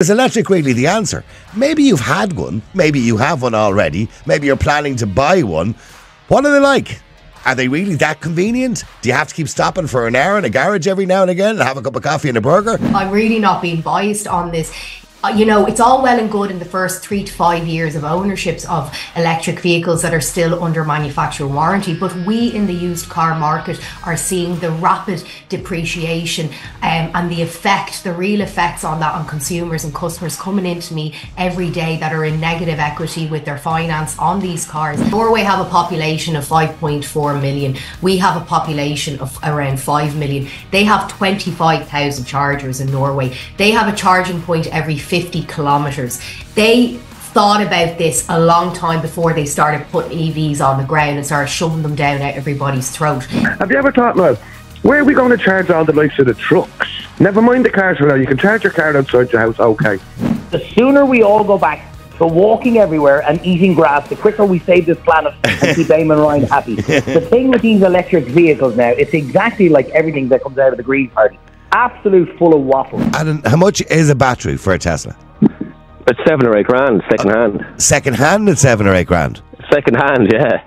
Is electric really the answer? Maybe you've had one, maybe you have one already, maybe you're planning to buy one. What are they like? Are they really that convenient? Do you have to keep stopping for an hour in a garage every now and again and have a cup of coffee and a burger? I'm really not being biased on this. Uh, you know, it's all well and good in the first three to five years of ownerships of electric vehicles that are still under manufacturer warranty. But we in the used car market are seeing the rapid depreciation um, and the effect, the real effects on that on consumers and customers coming into me every day that are in negative equity with their finance on these cars. Norway have a population of 5.4 million. We have a population of around 5 million. They have 25,000 chargers in Norway. They have a charging point every 50 kilometers. They thought about this a long time before they started putting EVs on the ground and started shoving them down at everybody's throat. Have you ever thought, well, where are we going to charge all the likes of the trucks? Never mind the cars for now. You can charge your car outside your house, okay. The sooner we all go back to walking everywhere and eating grass, the quicker we save this planet and keep Eamon Ryan happy. the thing with these electric vehicles now, it's exactly like everything that comes out of the Green Party. Absolute full of waffle. And how much is a battery for a Tesla? It's seven or eight grand, second uh, hand. Second hand at seven or eight grand. Second hand, yeah.